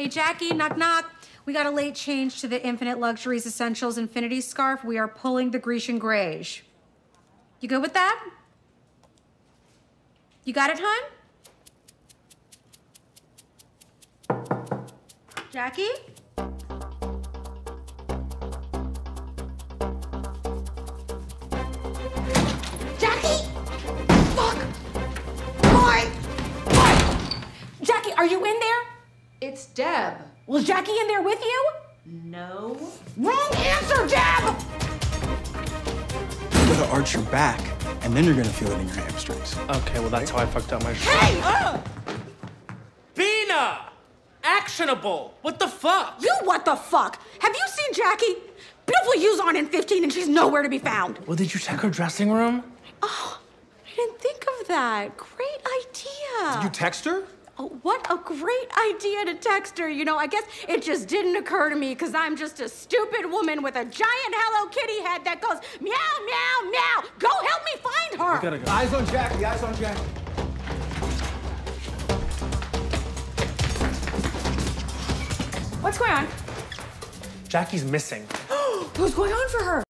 Hey, Jackie, knock knock. We got a late change to the Infinite Luxuries Essentials Infinity Scarf. We are pulling the Grecian Greige. You good with that? You got it, hon? Jackie? Jackie? Fuck! Boy! Boy! Jackie, are you in there? It's Deb. Was Jackie in there with you? No. Wrong answer, Deb! You gotta arch your back, and then you're gonna feel it in your hamstrings. Okay, well, that's how I fucked up my shirt. Hey! Uh! Beena! Actionable! What the fuck? You what the fuck? Have you seen Jackie? Beautiful U's on in 15 and she's nowhere to be found. Well, did you check her dressing room? Oh, I didn't think of that. Great idea. Did you text her? Oh, what a great idea to text her. You know, I guess it just didn't occur to me because I'm just a stupid woman with a giant Hello Kitty head that goes meow, meow, meow. Go help me find her. Gotta go. Eyes on Jackie, eyes on Jackie. What's going on? Jackie's missing. Who's going on for her?